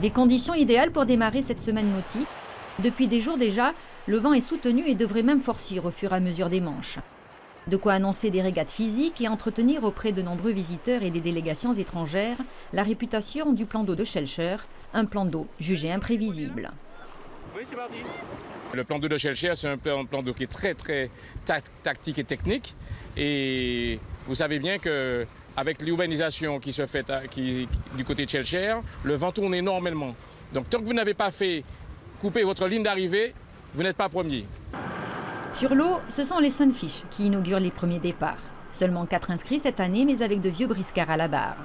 Des conditions idéales pour démarrer cette semaine nautique. Depuis des jours déjà, le vent est soutenu et devrait même forcir au fur et à mesure des manches. De quoi annoncer des régates physiques et entretenir auprès de nombreux visiteurs et des délégations étrangères la réputation du plan d'eau de Shelcher, un plan d'eau jugé imprévisible. Le plan d'eau de Shelcher, c'est un plan, d'eau qui est très très tactique et technique. Et vous savez bien que avec l'urbanisation qui se fait du côté de Shelcher, le vent tourne énormément. Donc tant que vous n'avez pas fait couper votre ligne d'arrivée, vous n'êtes pas premier. Sur l'eau, ce sont les Sunfish qui inaugurent les premiers départs. Seulement 4 inscrits cette année, mais avec de vieux briscards à la barre.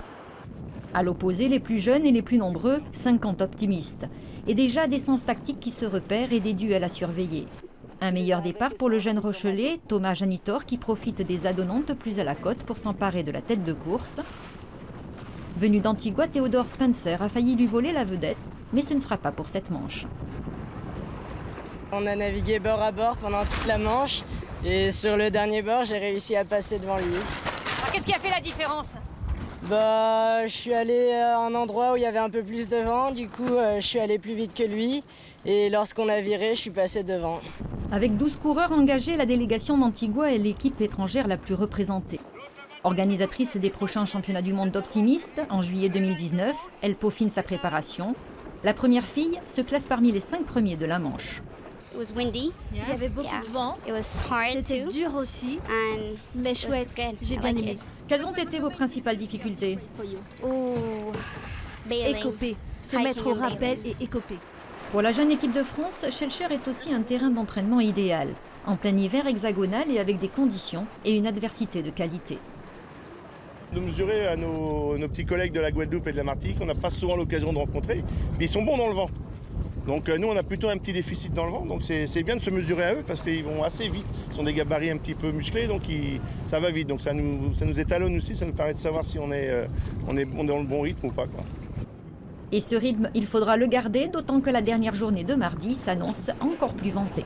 À l'opposé, les plus jeunes et les plus nombreux, 50 optimistes. Et déjà des sens tactiques qui se repèrent et des duels à surveiller. Un meilleur départ pour le jeune Rochelet, Thomas Janitor, qui profite des adonnantes plus à la côte pour s'emparer de la tête de course. Venu d'Antigua, Théodore Spencer a failli lui voler la vedette, mais ce ne sera pas pour cette manche. On a navigué bord à bord pendant toute la manche et sur le dernier bord, j'ai réussi à passer devant lui. Qu'est-ce qui a fait la différence? Bah, je suis allé à un endroit où il y avait un peu plus de vent, du coup euh, je suis allé plus vite que lui et lorsqu'on a viré, je suis passé devant. Avec 12 coureurs engagés, la délégation d'Antigua est l'équipe étrangère la plus représentée. Organisatrice des prochains championnats du monde d'optimistes en juillet 2019, elle peaufine sa préparation. La première fille se classe parmi les cinq premiers de la Manche. Il y avait beaucoup de vent. C'était dur aussi. mais chouette. J'ai bien aimé. Quelles ont été vos principales difficultés Écoper. Se mettre au rappel et écoper. Pour la jeune équipe de France, Shelcher est aussi un terrain d'entraînement idéal, en plein hiver hexagonal et avec des conditions et une adversité de qualité. Nous mesurer à nos, nos petits collègues de la Guadeloupe et de la Martinique, on n'a pas souvent l'occasion de rencontrer, mais ils sont bons dans le vent. Donc euh, nous, on a plutôt un petit déficit dans le vent. Donc c'est bien de se mesurer à eux parce qu'ils vont assez vite. Ils sont des gabarits un petit peu musclés, donc ça va vite. Donc ça nous, étalonne aussi, ça nous permet de savoir si on est, euh, on est, dans le bon rythme ou pas. Et ce rythme, il faudra le garder, d'autant que la dernière journée de mardi s'annonce encore plus vantée.